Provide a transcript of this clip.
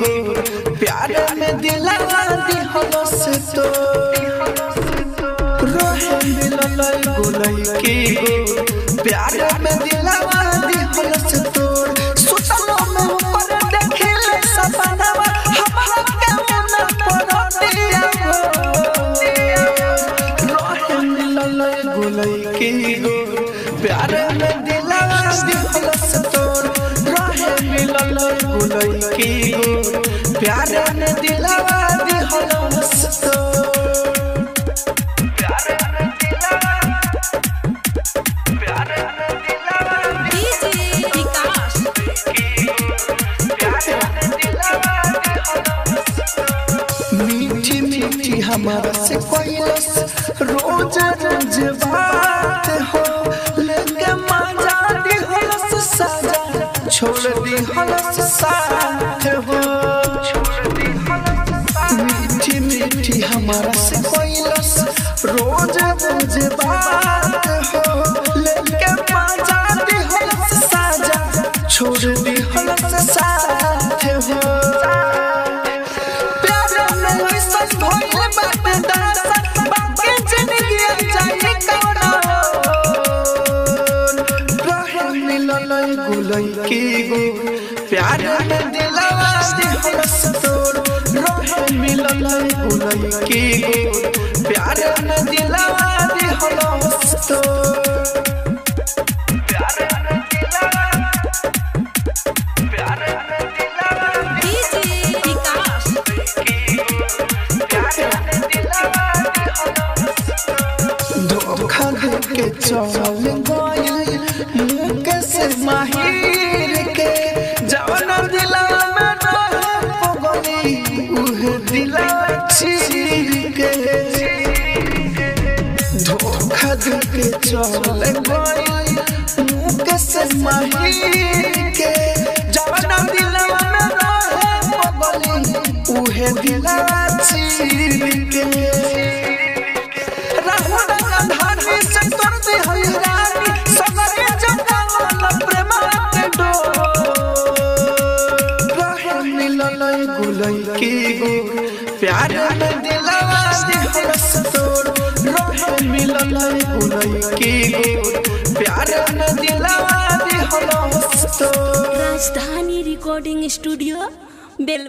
गो प्यार में दिलवा दिहलो से तो। मिलल गो लड़की गो प्यार में दिलवा दिहलो से तो सुतलो में ऊपर देखले सपनावा हमरा के मन पड़तिया रोहे मिलल गो लड़की गो प्यार में दिलवा दिहलो से तो रोहे मिलल गो लड़की गो प्यार में दिलवा दिहलो से तो मीठी हमारा से कोयलस रोज रोज बात हो। लेके मज़ा दी हलस सजा छोड़ दी हलस साथ हो। मीठी मीठी हमारा से रोज रोज बात हो। लेके मज़ा दी सजा छोड़ दी साथ हो। लड़की गो, प्यार में दिलवा दिहलस तोर। रहे मिलल लड़की गो, प्यार में दिलवा दिहलस तोर। देके चल गइल मुके से माहिर के जवन दिला में रहे पगली उहे दिला चीर के। धोखा देके चल गइल मुके से माहिर के जवन दिला में रहे पगली उहे दिला चीर के। मिलल के गो। प्यार में दिलवा दिहलस तोर रोहे मिलल एगो के गो। प्यार में दिलवा दिहलस तोर राजधानी रिकॉर्डिंग स्टूडियो बेल